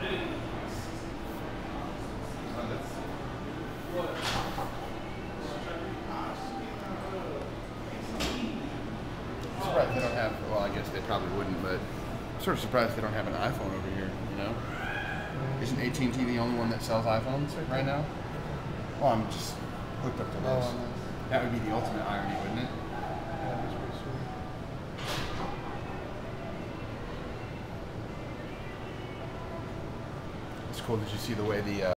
Surprised they don't have. Well, I guess they probably wouldn't, but I'm sort of surprised they don't have an iPhone over here. You know, isn't AT and T the only one that sells iPhones right now? Well, I'm just hooked up to this. Oh, that would be the ultimate irony, wouldn't it? It's cool. Did you see the way the uh,